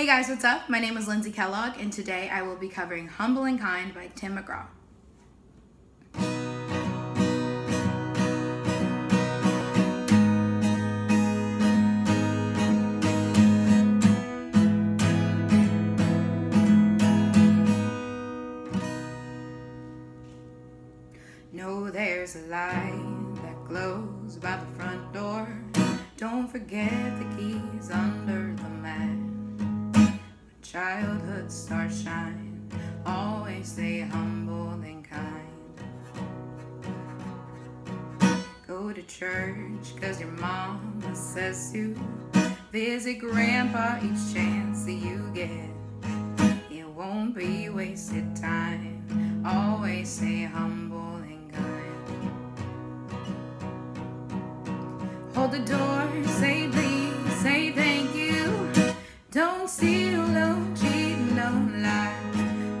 Hey guys, what's up? My name is Lindsey Kellogg, and today I will be covering Humble and Kind by Tim McGraw. Know there's a light that glows about the front door. Don't forget the keys under childhood stars shine, always stay humble and kind. Go to church cause your mama says to. Visit grandpa each chance that you get. It won't be wasted time. Always stay humble and kind. Hold the door, Don't steal, don't cheat, don't lie.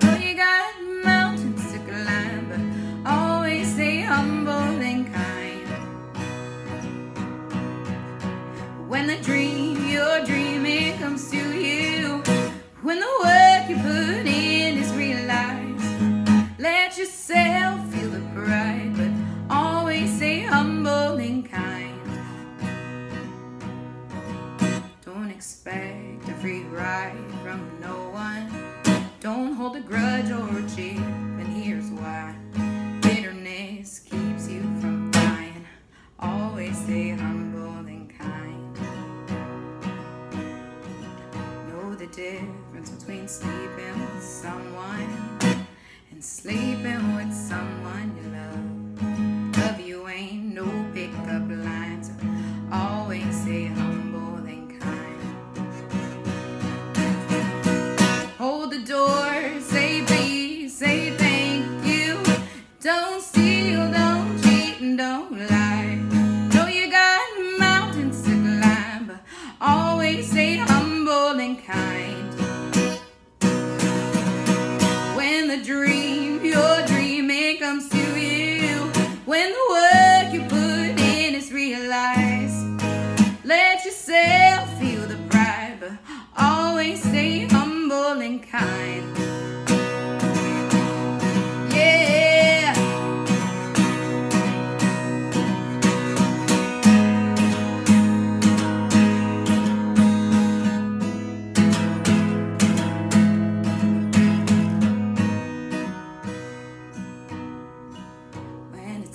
Know you got mountains to climb, but always stay humble and kind. When the dream you're dreaming comes to you, when the work you put in is realized, let yourself feel the pride, but always stay humble and kind. Don't expect chip, and here's why. Bitterness keeps you from flying. Always stay humble and kind. Know the difference between sleeping with someone and sleeping with someone you love.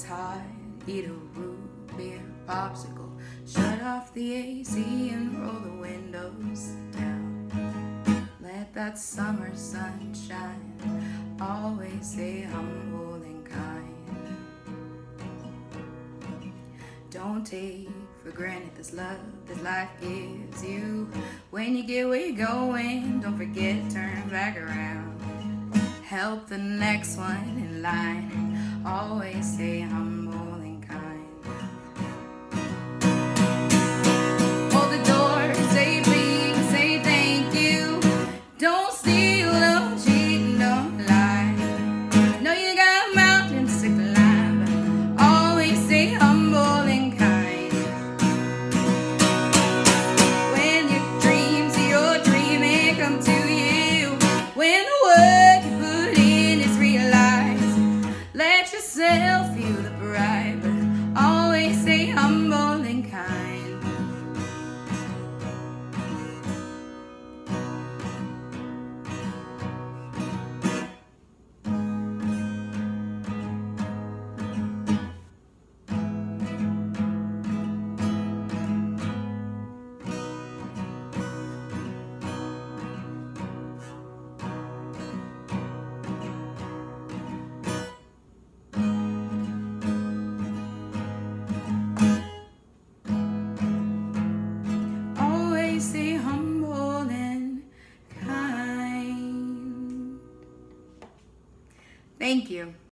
Hot, eat a root beer popsicle. Shut off the AC and roll the windows down. Let that summer sun shine. Always stay humble and kind. Don't take for granted this love that life gives you. When you get where you're going, don't forget to turn back around. Help the next one in line. Always stay humble Thank you.